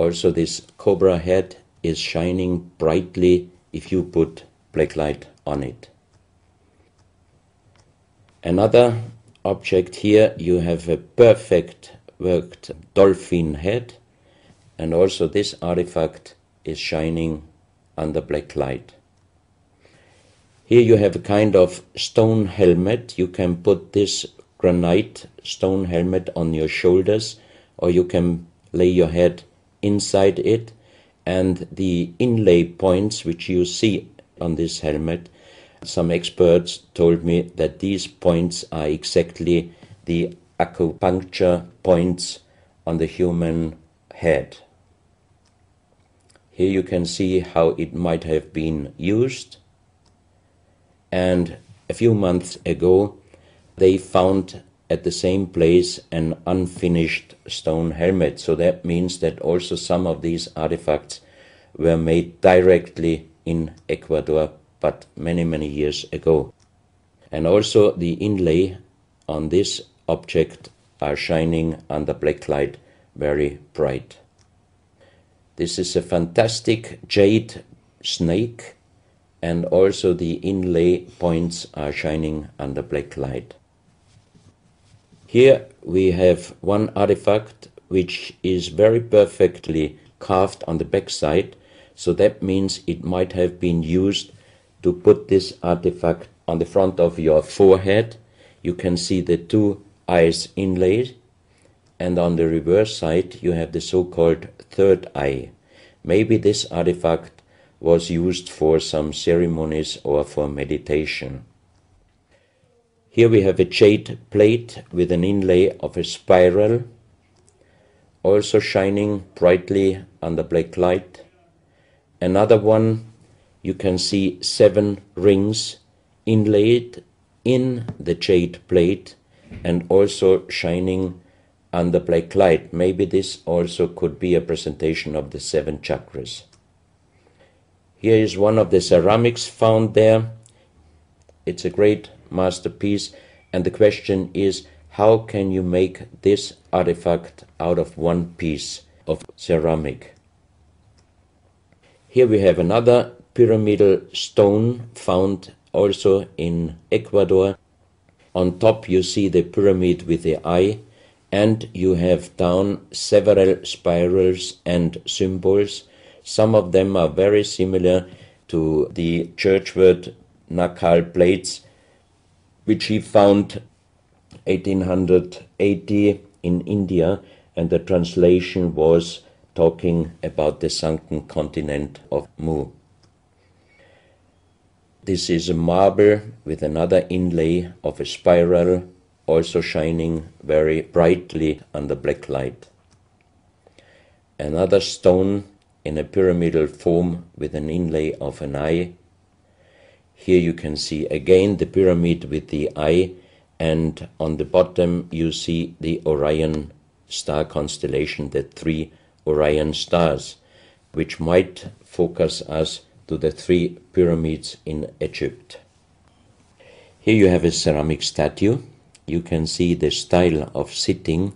Also, this cobra head is shining brightly if you put black light on it. Another object here, you have a perfect worked dolphin head, and also this artifact is shining under black light. Here you have a kind of stone helmet. You can put this granite stone helmet on your shoulders, or you can lay your head inside it. And the inlay points which you see on this helmet, some experts told me that these points are exactly the acupuncture points on the human head. Here you can see how it might have been used. And a few months ago, they found at the same place an unfinished stone helmet. So that means that also some of these artifacts were made directly in Ecuador, but many, many years ago. And also the inlay on this object are shining under black light very bright. This is a fantastic jade snake and also the inlay points are shining under black light. Here we have one artifact which is very perfectly carved on the back side, so that means it might have been used to put this artifact on the front of your forehead. You can see the two eyes inlaid and on the reverse side you have the so-called third eye. Maybe this artifact was used for some ceremonies or for meditation. Here we have a jade plate with an inlay of a spiral, also shining brightly under black light. Another one, you can see seven rings inlaid in the jade plate and also shining under black light. Maybe this also could be a presentation of the seven chakras. Here is one of the ceramics found there. It's a great masterpiece, and the question is how can you make this artifact out of one piece of ceramic? Here we have another pyramidal stone found also in Ecuador. On top you see the pyramid with the eye and you have down several spirals and symbols. Some of them are very similar to the Churchward Naacal plates, which he found 1880 in India, and the translation was talking about the sunken continent of Mu. This is a marble with another inlay of a spiral also shining very brightly under black light. Another stone in a pyramidal form with an inlay of an eye. Here you can see again the pyramid with the eye, and on the bottom you see the Orion star constellation, the three Orion stars, which might focus us to the three pyramids in Egypt. Here you have a ceramic statue you can see the style of sitting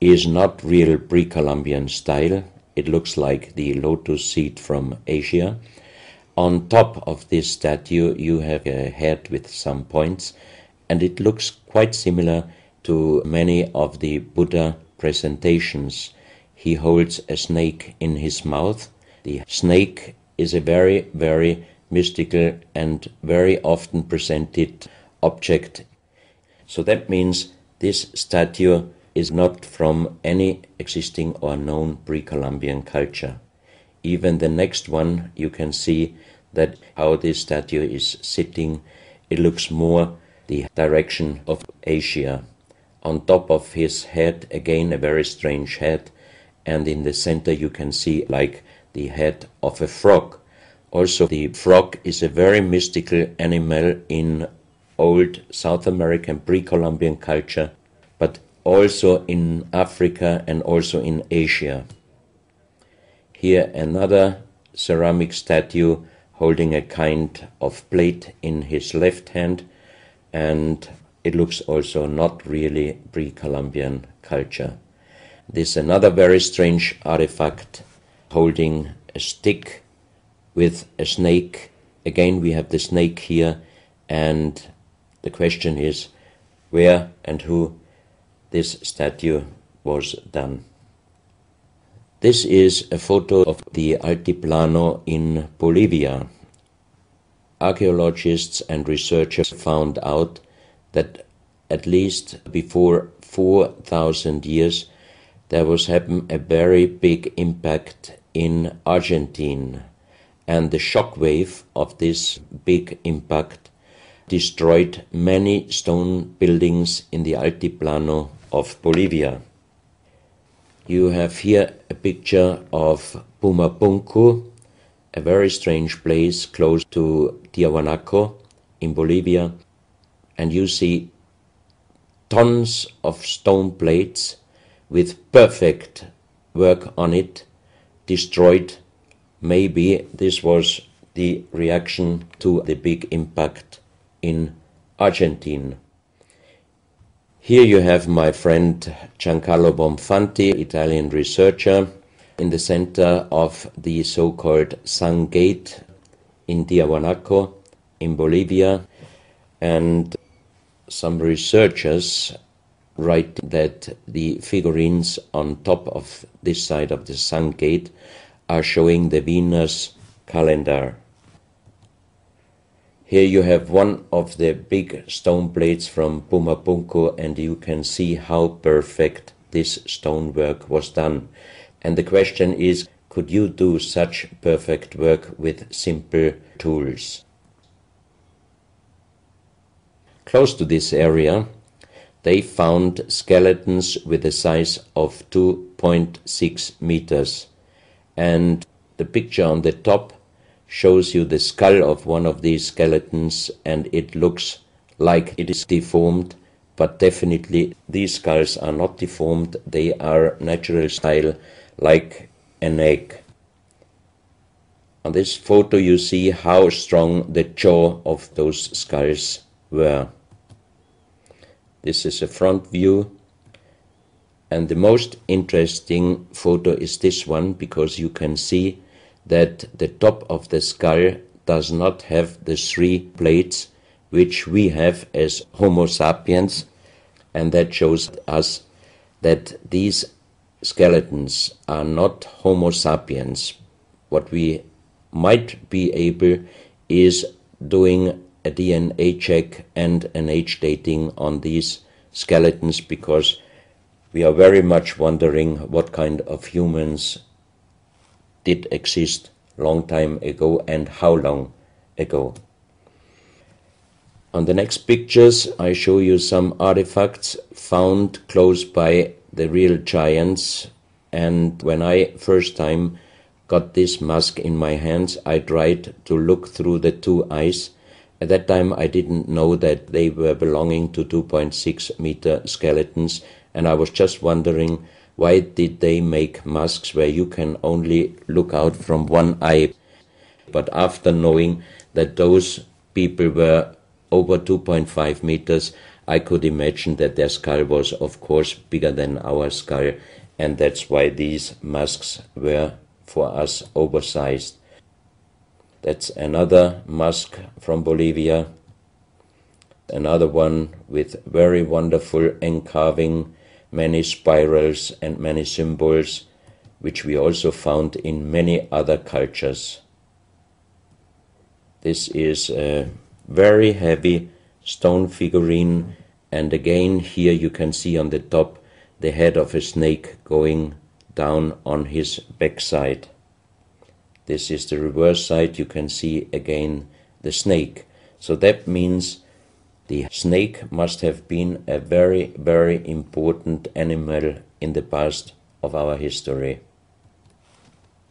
is not real pre-Columbian style. It looks like the lotus seat from Asia. On top of this statue, you have a head with some points, and it looks quite similar to many of the Buddha presentations. He holds a snake in his mouth. The snake is a very, very mystical and very often presented object so that means this statue is not from any existing or known pre-Columbian culture. Even the next one, you can see that how this statue is sitting, it looks more the direction of Asia. On top of his head, again a very strange head, and in the center you can see like the head of a frog. Also, the frog is a very mystical animal in old South American pre-Columbian culture, but also in Africa and also in Asia. Here another ceramic statue holding a kind of plate in his left hand and it looks also not really pre-Columbian culture. This another very strange artifact holding a stick with a snake. Again, we have the snake here, and the question is where and who this statue was done. This is a photo of the Altiplano in Bolivia. Archaeologists and researchers found out that at least before 4,000 years there was happen a very big impact in Argentina and the shock wave of this big impact destroyed many stone buildings in the Altiplano of Bolivia. You have here a picture of Pumapunku, a very strange place close to Tiahuanaco in Bolivia, and you see tons of stone plates with perfect work on it destroyed. Maybe this was the reaction to the big impact in Argentina. Here you have my friend Giancarlo Bonfanti, Italian researcher, in the center of the so-called Sun Gate in Tiahuanaco in Bolivia. And some researchers write that the figurines on top of this side of the Sun Gate are showing the Venus calendar. Here you have one of the big stone plates from Pumapunku and you can see how perfect this stonework was done. And the question is, could you do such perfect work with simple tools? Close to this area, they found skeletons with a size of 2.6 meters. And the picture on the top shows you the skull of one of these skeletons and it looks like it is deformed but definitely these skulls are not deformed. They are natural style like an egg. On this photo you see how strong the jaw of those skulls were. This is a front view. And the most interesting photo is this one because you can see that the top of the skull does not have the three plates which we have as Homo sapiens, and that shows us that these skeletons are not Homo sapiens. What we might be able is doing a DNA check and an age dating on these skeletons because we are very much wondering what kind of humans did exist long time ago and how long ago. On the next pictures I show you some artifacts found close by the real giants and when I first time got this mask in my hands I tried to look through the two eyes. At that time I didn't know that they were belonging to 2.6 meter skeletons and I was just wondering why did they make masks where you can only look out from one eye? But after knowing that those people were over 2.5 meters, I could imagine that their skull was, of course, bigger than our skull, and that's why these masks were for us oversized. That's another mask from Bolivia, another one with very wonderful encarving many spirals and many symbols, which we also found in many other cultures. This is a very heavy stone figurine, and again, here you can see on the top the head of a snake going down on his backside. This is the reverse side, you can see again the snake. So that means the snake must have been a very, very important animal in the past of our history.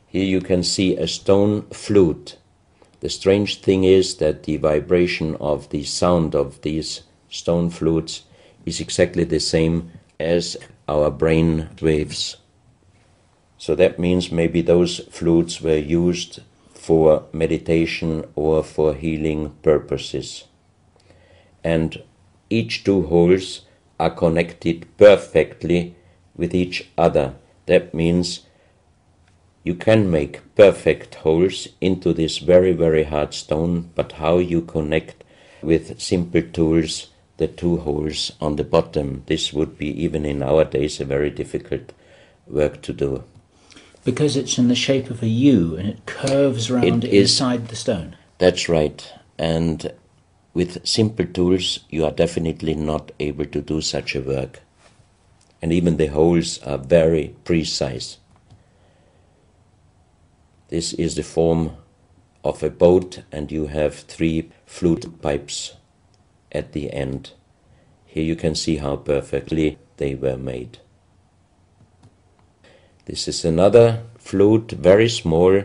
Here you can see a stone flute. The strange thing is that the vibration of the sound of these stone flutes is exactly the same as our brain waves. So that means maybe those flutes were used for meditation or for healing purposes and each two holes are connected perfectly with each other. That means You can make perfect holes into this very, very hard stone, but how you connect with simple tools the two holes on the bottom, this would be even in our days a very difficult work to do. Because it's in the shape of a U and it curves around It is- inside the stone. That's right. And with simple tools, you are definitely not able to do such a work. And even the holes are very precise. This is the form of a boat, and you have three flute pipes at the end. Here you can see how perfectly they were made. This is another flute, very small.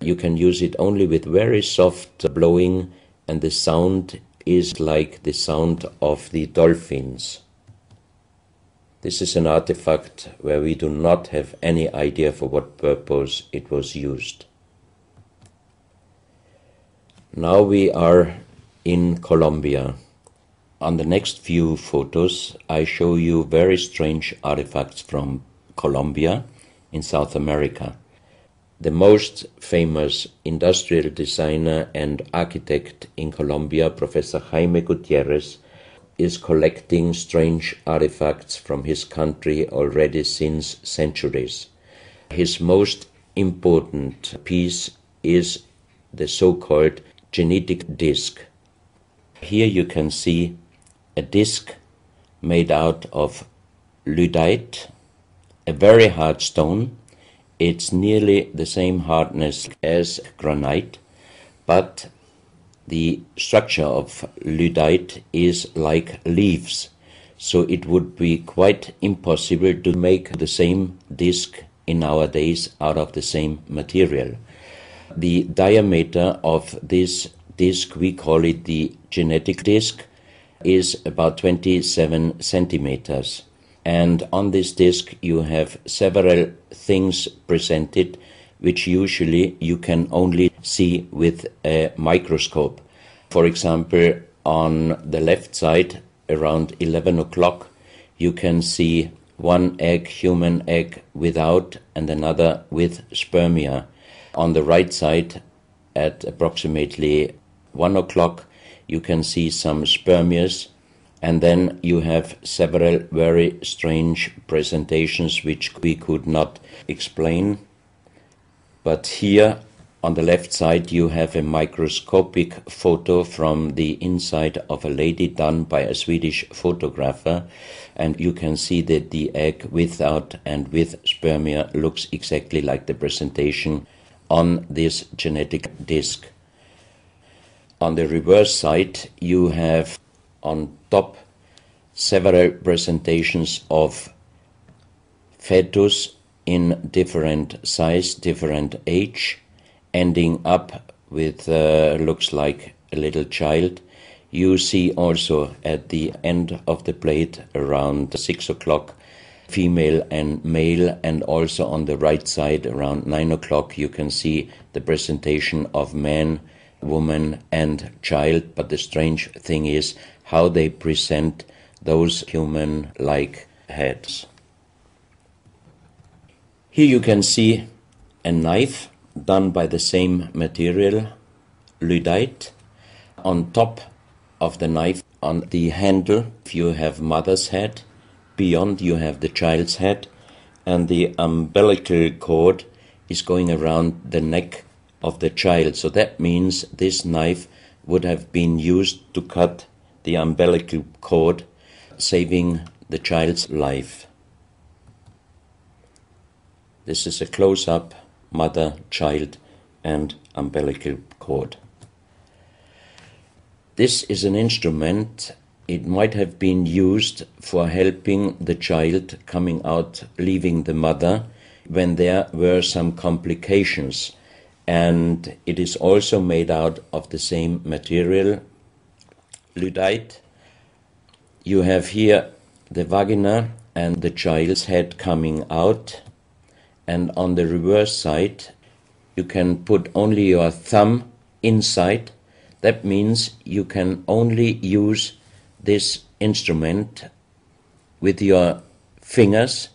You can use it only with very soft blowing, and the sound is like the sound of the dolphins. This is an artifact where we do not have any idea for what purpose it was used. Now we are in Colombia. On the next few photos, I show you very strange artifacts from Colombia in South America. The most famous industrial designer and architect in Colombia, Professor Jaime Gutierrez, is collecting strange artifacts from his country already since centuries. His most important piece is the so called genetic disc. Here you can see a disc made out of lydite, a very hard stone. It's nearly the same hardness as granite, but the structure of lydite is like leaves, so it would be quite impossible to make the same disc in our days out of the same material. The diameter of this disc, we call it the genetic disc, is about 27 centimeters. And on this disc, you have several things presented which usually you can only see with a microscope. For example, on the left side, around 11 o'clock, you can see one egg, human egg, without and another with spermia. On the right side, at approximately 1 o'clock, you can see some spermias, and then you have several very strange presentations which we could not explain. But here on the left side, you have a microscopic photo from the inside of a lady done by a Swedish photographer, and you can see that the egg without and with spermia looks exactly like the presentation on this genetic disc. On the reverse side, you have on top several presentations of fetus in different size, different age, ending up with uh, looks like a little child. You see also at the end of the plate around six o'clock female and male, and also on the right side around nine o'clock you can see the presentation of man, woman, and child. But the strange thing is how they present those human like heads. Here you can see a knife done by the same material, lydite. On top of the knife, on the handle, if you have mother's head. Beyond, you have the child's head, and the umbilical cord is going around the neck of the child. So that means this knife would have been used to cut the umbilical cord, saving the child's life. This is a close up mother, child, and umbilical cord. This is an instrument. It might have been used for helping the child coming out, leaving the mother, when there were some complications. And it is also made out of the same material, lydite. You have here the vagina and the child's head coming out and on the reverse side you can put only your thumb inside that means you can only use this instrument with your fingers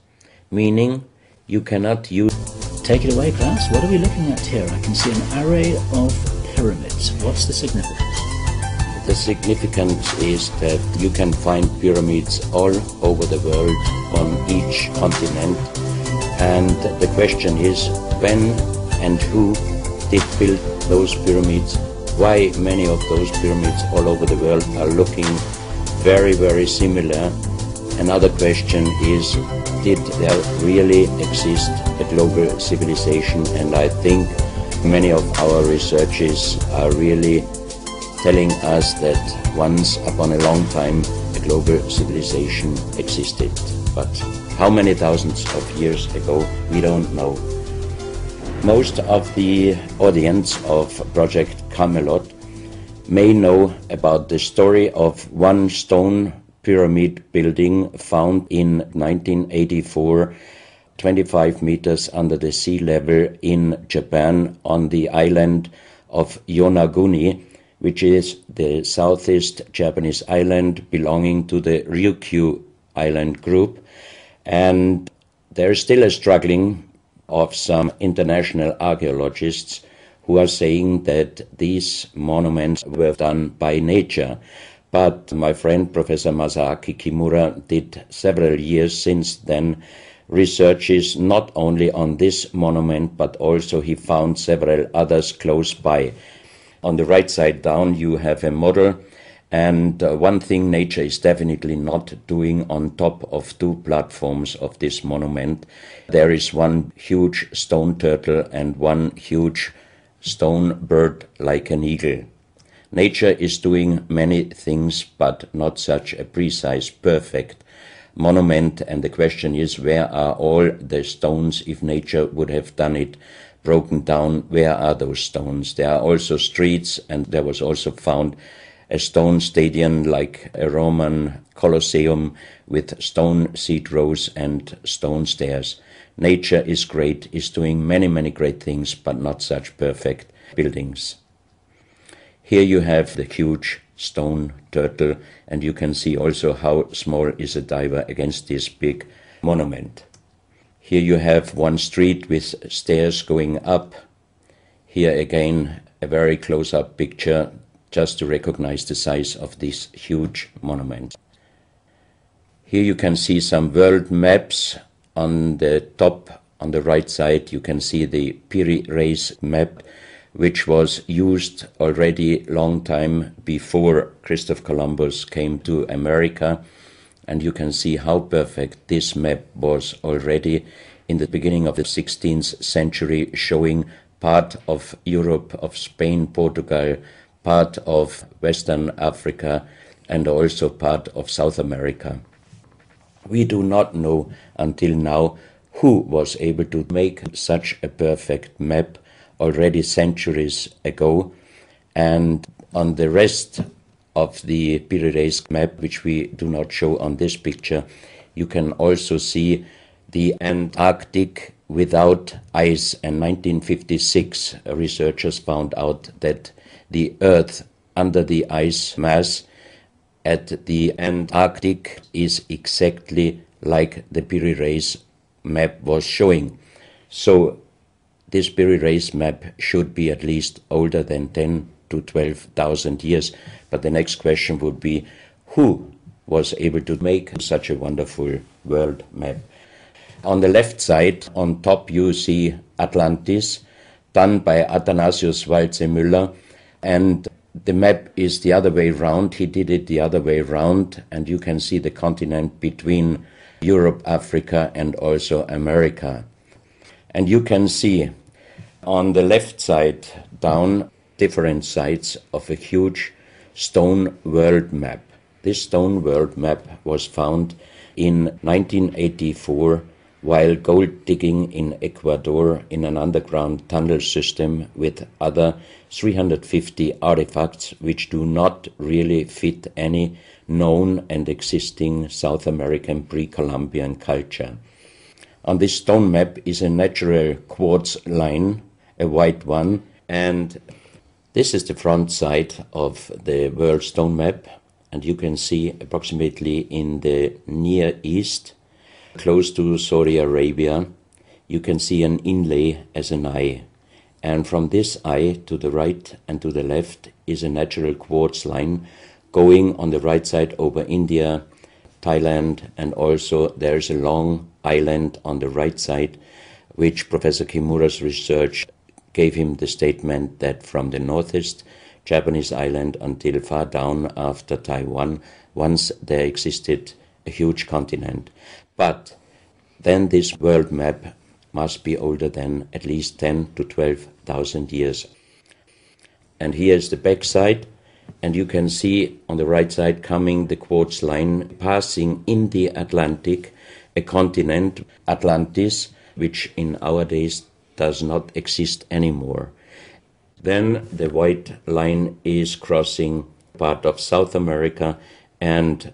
meaning you cannot use Take it away, Klaus What are we looking at here? I can see an array of pyramids. What's the significance? The significance is that you can find pyramids all over the world on each continent. And the question is when and who did build those pyramids? Why many of those pyramids all over the world are looking very, very similar? Another question is did there really exist a global civilization? And I think many of our researchers are really telling us that once upon a long time a global civilization existed. But how many thousands of years ago, we don't know. Most of the audience of Project Camelot may know about the story of one stone pyramid building found in 1984 25 meters under the sea level in Japan on the island of Yonaguni which is the southeast Japanese island belonging to the Ryukyu island group. And there is still a struggling of some international archaeologists who are saying that these monuments were done by nature. But my friend Professor Masaaki Kimura did several years since then researches not only on this monument but also he found several others close by. On the right side down, you have a model. And uh, one thing nature is definitely not doing on top of two platforms of this monument. There is one huge stone turtle and one huge stone bird like an eagle. Nature is doing many things, but not such a precise, perfect monument. And the question is, where are all the stones if nature would have done it broken down. Where are those stones? There are also streets, and there was also found a stone stadium like a Roman Colosseum with stone seat rows and stone stairs. Nature is great, is doing many, many great things, but not such perfect buildings. Here you have the huge stone turtle, and you can see also how small is a diver against this big monument. Here you have one street with stairs going up. Here again, a very close up picture just to recognize the size of this huge monument. Here you can see some world maps. On the top, on the right side, you can see the Piri Reis map, which was used already long time before Christopher Columbus came to America and you can see how perfect this map was already in the beginning of the 16th century, showing part of Europe, of Spain, Portugal, part of Western Africa, and also part of South America. We do not know until now who was able to make such a perfect map already centuries ago, and on the rest of the Piri Reis map, which we do not show on this picture, you can also see the Antarctic without ice. In 1956, researchers found out that the Earth under the ice mass at the Antarctic is exactly like the Piri map was showing. So this Piri map should be at least older than 10 to 12,000 years. But the next question would be who was able to make such a wonderful world map? On the left side, on top, you see Atlantis, done by Athanasius Waldseemüller, and the map is the other way round. He did it the other way round, and you can see the continent between Europe, Africa, and also America. And you can see on the left side down different sides of a huge stone world map. This stone world map was found in 1984 while gold digging in Ecuador in an underground tunnel system with other 350 artifacts which do not really fit any known and existing South American pre-Columbian culture. On this stone map is a natural quartz line, a white one, and this is the front side of the world stone map, and you can see approximately in the Near East close to Saudi Arabia, you can see an inlay as an eye. And from this eye to the right and to the left is a natural quartz line going on the right side over India, Thailand, and also there's a long island on the right side, which Professor Kimura's research gave him the statement that from the northeast Japanese island until far down after Taiwan, once there existed a huge continent. But then this world map must be older than at least 10 to 12,000 years. And here is the backside, and you can see on the right side coming the quartz line passing in the Atlantic, a continent, Atlantis, which in our days does not exist anymore. Then the white line is crossing part of South America, and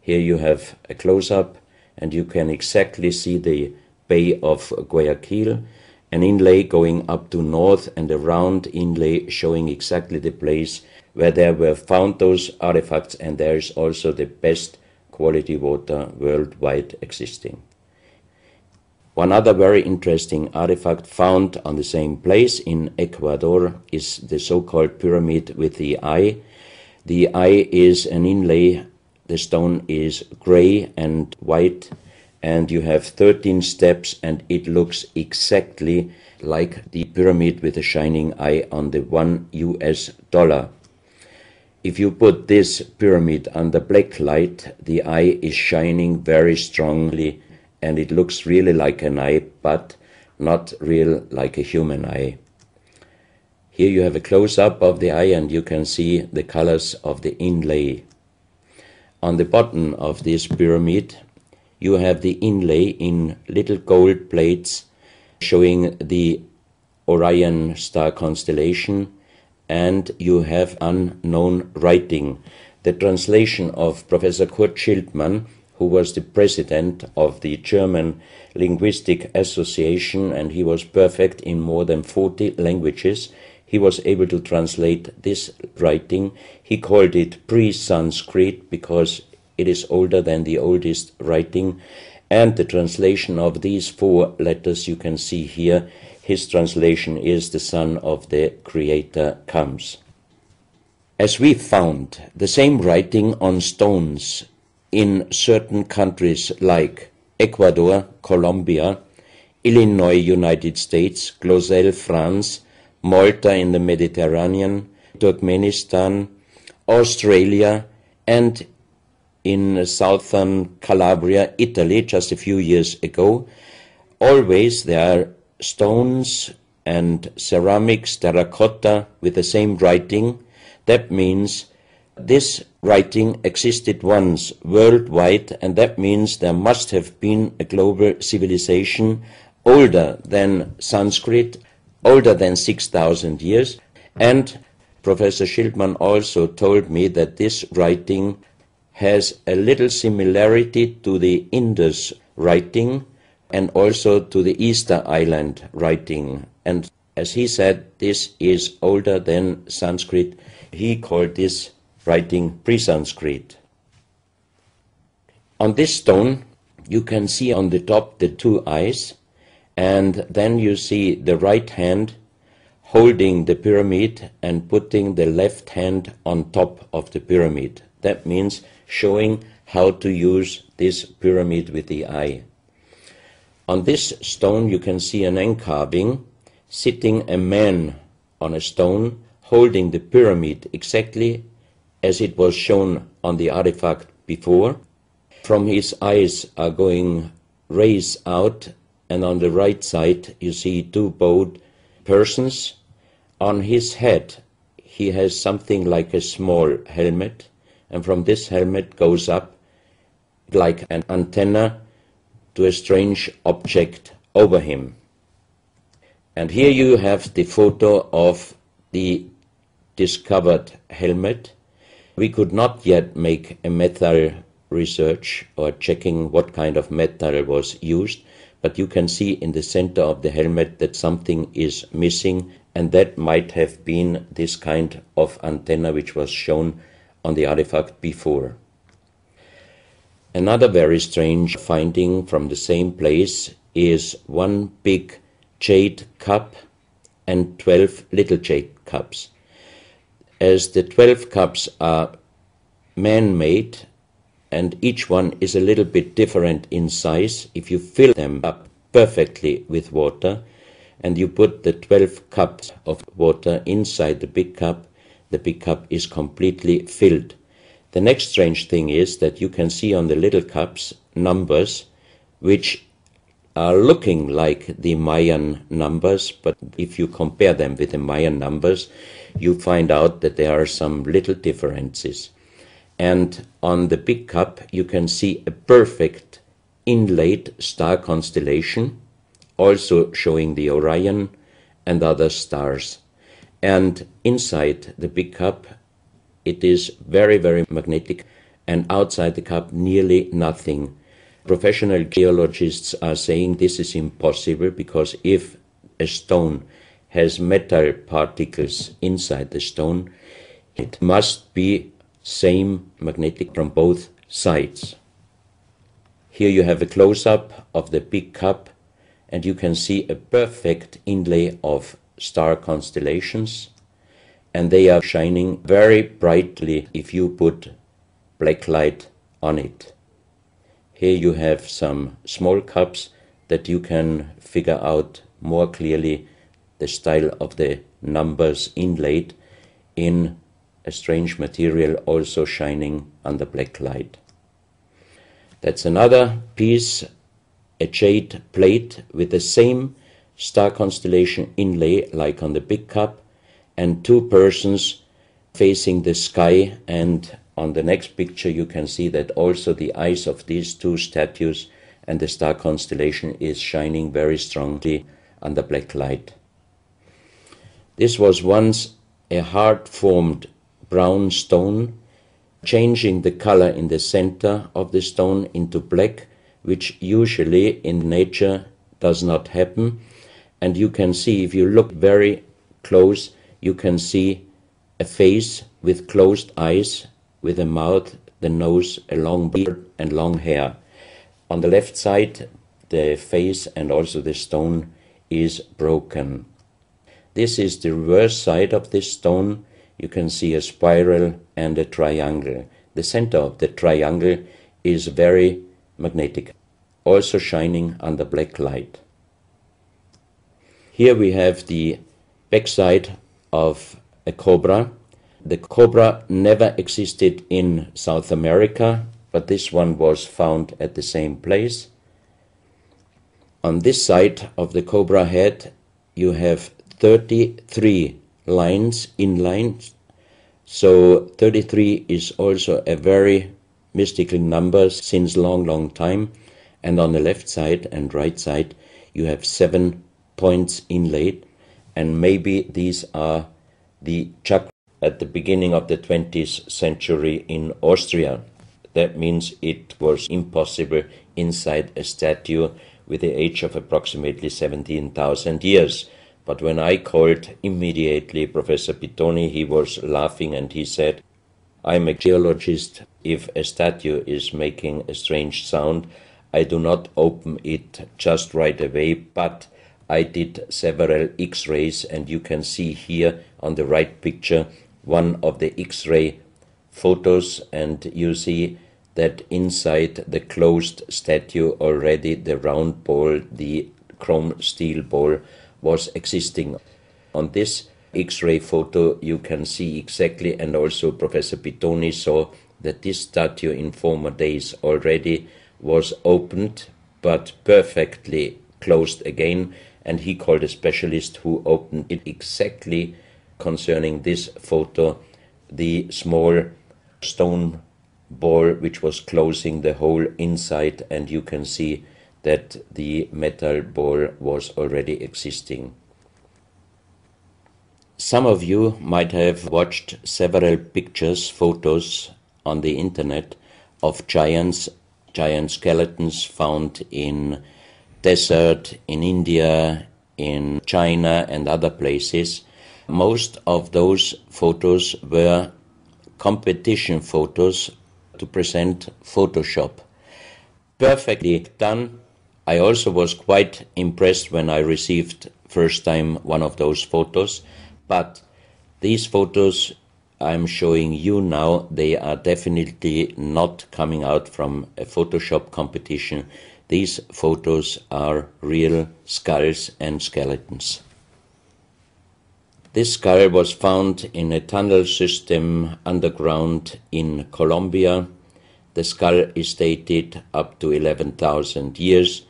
here you have a close up, and you can exactly see the Bay of Guayaquil, an inlay going up to north, and a round inlay showing exactly the place where there were found those artifacts, and there is also the best quality water worldwide existing. One other very interesting artifact found on the same place in Ecuador is the so-called pyramid with the eye. The eye is an inlay, the stone is gray and white, and you have 13 steps, and it looks exactly like the pyramid with a shining eye on the one US dollar. If you put this pyramid under black light, the eye is shining very strongly and it looks really like an eye, but not real like a human eye. Here you have a close-up of the eye and you can see the colors of the inlay. On the bottom of this pyramid, you have the inlay in little gold plates showing the Orion star constellation and you have unknown writing. The translation of Professor Kurt Schildmann who was the president of the German Linguistic Association, and he was perfect in more than 40 languages. He was able to translate this writing. He called it pre Sanskrit because it is older than the oldest writing. And the translation of these four letters you can see here, his translation is the Son of the Creator comes. As we found the same writing on stones in certain countries like Ecuador, Colombia, Illinois, United States, Glozel, France, Malta in the Mediterranean, Turkmenistan, Australia, and in southern Calabria, Italy, just a few years ago. Always there are stones and ceramics, terracotta with the same writing. That means this writing existed once worldwide, and that means there must have been a global civilization older than Sanskrit, older than 6,000 years. And Professor Schildmann also told me that this writing has a little similarity to the Indus writing and also to the Easter Island writing. And as he said, this is older than Sanskrit. He called this writing pre-Sanskrit. On this stone, you can see on the top the two eyes, and then you see the right hand holding the pyramid and putting the left hand on top of the pyramid. That means showing how to use this pyramid with the eye. On this stone, you can see an encarving sitting a man on a stone holding the pyramid exactly as it was shown on the artifact before. From his eyes are going rays out, and on the right side you see two bowed persons. On his head he has something like a small helmet, and from this helmet goes up like an antenna to a strange object over him. And here you have the photo of the discovered helmet we could not yet make a metal research or checking what kind of metal was used, but you can see in the center of the helmet that something is missing, and that might have been this kind of antenna which was shown on the artifact before. Another very strange finding from the same place is one big jade cup and 12 little jade cups. As the 12 cups are man made and each one is a little bit different in size, if you fill them up perfectly with water and you put the 12 cups of water inside the big cup, the big cup is completely filled. The next strange thing is that you can see on the little cups numbers which are looking like the Mayan numbers, but if you compare them with the Mayan numbers, you find out that there are some little differences. And on the big cup, you can see a perfect inlaid star constellation, also showing the Orion and other stars. And inside the big cup, it is very, very magnetic, and outside the cup, nearly nothing Professional geologists are saying this is impossible because if a stone has metal particles inside the stone, it must be same magnetic from both sides. Here you have a close-up of the big cup and you can see a perfect inlay of star constellations and they are shining very brightly if you put black light on it. Here you have some small cups that you can figure out more clearly the style of the numbers inlaid in a strange material also shining under black light. That's another piece, a jade plate with the same star constellation inlay like on the big cup and two persons facing the sky and on the next picture, you can see that also the eyes of these two statues and the star constellation is shining very strongly under black light. This was once a hard formed brown stone, changing the color in the center of the stone into black, which usually in nature does not happen. And you can see, if you look very close, you can see a face with closed eyes with a mouth, the nose, a long beard, and long hair. On the left side, the face and also the stone is broken. This is the reverse side of this stone. You can see a spiral and a triangle. The center of the triangle is very magnetic, also shining under black light. Here we have the backside of a cobra the cobra never existed in South America, but this one was found at the same place. On this side of the cobra head, you have 33 lines in lines. So 33 is also a very mystical number since long, long time. And on the left side and right side, you have seven points inlaid. And maybe these are the chakra at the beginning of the 20th century in Austria. That means it was impossible inside a statue with the age of approximately 17,000 years. But when I called immediately Professor Pitoni, he was laughing and he said, I'm a geologist. If a statue is making a strange sound, I do not open it just right away, but I did several X rays, and you can see here on the right picture one of the X-ray photos and you see that inside the closed statue already the round ball, the chrome steel ball was existing. On this X-ray photo you can see exactly and also Professor Pitoni saw that this statue in former days already was opened but perfectly closed again and he called a specialist who opened it exactly concerning this photo the small stone ball which was closing the hole inside and you can see that the metal ball was already existing. Some of you might have watched several pictures, photos on the internet of giants, giant skeletons found in desert, in India, in China and other places most of those photos were competition photos to present Photoshop. Perfectly done. I also was quite impressed when I received first time one of those photos, but these photos I'm showing you now, they are definitely not coming out from a Photoshop competition. These photos are real skulls and skeletons. This skull was found in a tunnel system underground in Colombia. The skull is dated up to 11,000 years.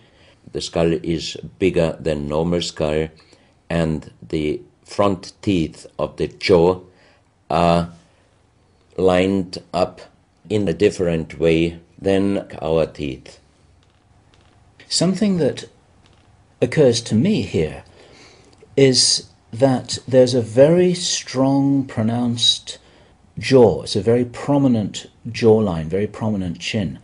The skull is bigger than normal skull and the front teeth of the jaw are lined up in a different way than our teeth. Something that occurs to me here is that there's a very strong, pronounced jaw. It's a very prominent jawline, very prominent chin.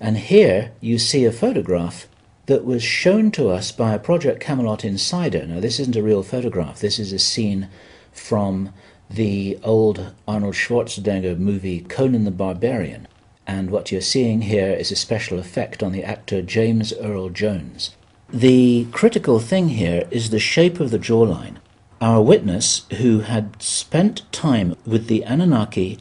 And here you see a photograph that was shown to us by a Project Camelot insider. Now, this isn't a real photograph, this is a scene from the old Arnold Schwarzenegger movie Conan the Barbarian. And what you're seeing here is a special effect on the actor James Earl Jones. The critical thing here is the shape of the jawline. Our witness, who had spent time with the Anunnaki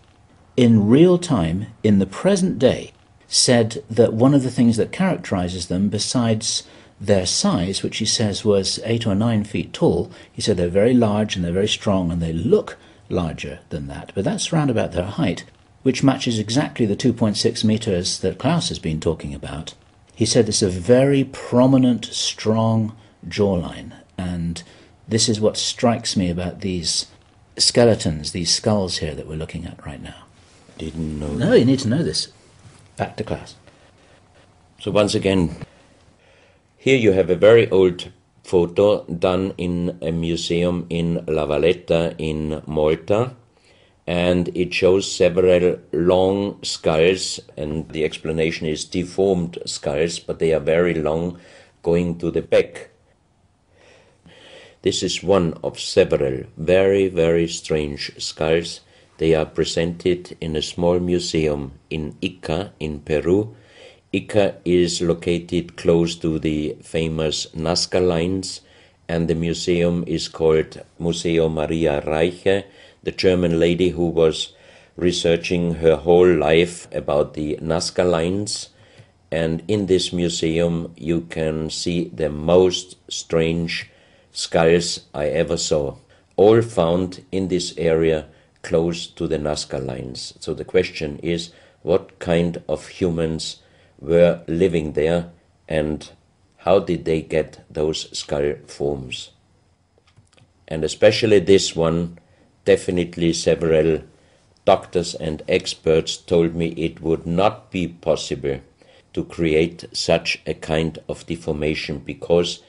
in real time in the present day, said that one of the things that characterizes them, besides their size, which he says was eight or nine feet tall, he said they're very large and they're very strong and they look larger than that. But that's round about their height, which matches exactly the 2.6 meters that Klaus has been talking about. He said it's a very prominent, strong jawline, and this is what strikes me about these skeletons, these skulls here that we're looking at right now. Didn't know. No, you need to know this. Back to class. So once again, here you have a very old photo done in a museum in La Valletta in Malta. And it shows several long skulls, and the explanation is deformed skulls, but they are very long, going to the back. This is one of several very, very strange skulls. They are presented in a small museum in Ica in Peru. Ica is located close to the famous Nazca lines, and the museum is called Museo Maria Reiche, the German lady who was researching her whole life about the Nazca lines. And in this museum, you can see the most strange skulls I ever saw, all found in this area close to the Nazca lines. So the question is what kind of humans were living there and how did they get those skull forms? And especially this one, definitely several doctors and experts told me it would not be possible to create such a kind of deformation because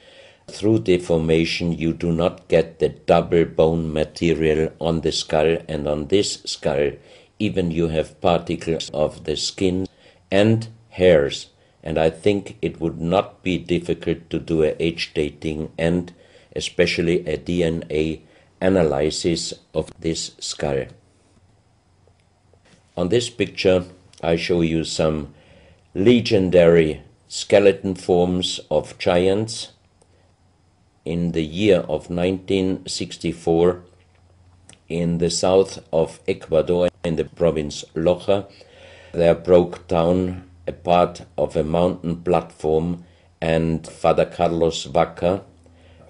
through deformation you do not get the double bone material on the skull and on this skull. Even you have particles of the skin and hairs. And I think it would not be difficult to do a age dating and especially a DNA analysis of this skull. On this picture I show you some legendary skeleton forms of giants in the year of 1964 in the south of Ecuador in the province Loja. There broke down a part of a mountain platform and Father Carlos Vaca,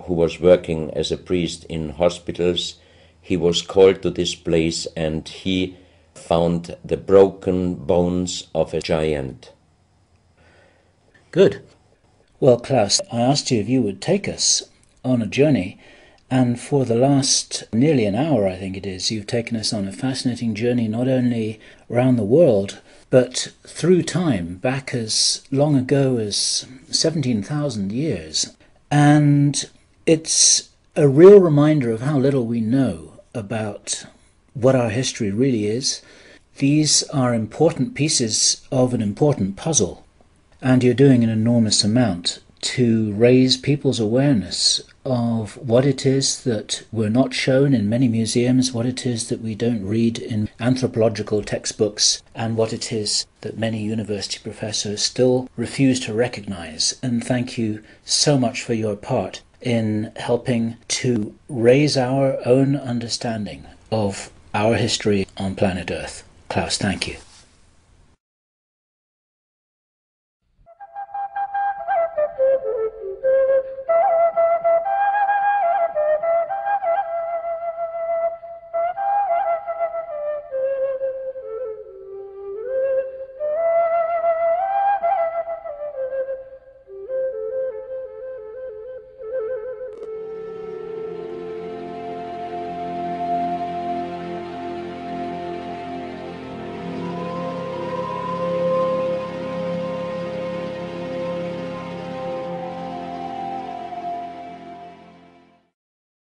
who was working as a priest in hospitals, he was called to this place and he found the broken bones of a giant. Good. Well, Klaus, I asked you if you would take us on a journey. And for the last nearly an hour, I think it is, you've taken us on a fascinating journey not only around the world, but through time, back as long ago as 17,000 years. And it's a real reminder of how little we know about what our history really is. These are important pieces of an important puzzle, and you're doing an enormous amount to raise people's awareness of what it is that we're not shown in many museums, what it is that we don't read in anthropological textbooks, and what it is that many university professors still refuse to recognize. And thank you so much for your part in helping to raise our own understanding of our history on planet Earth. Klaus, thank you.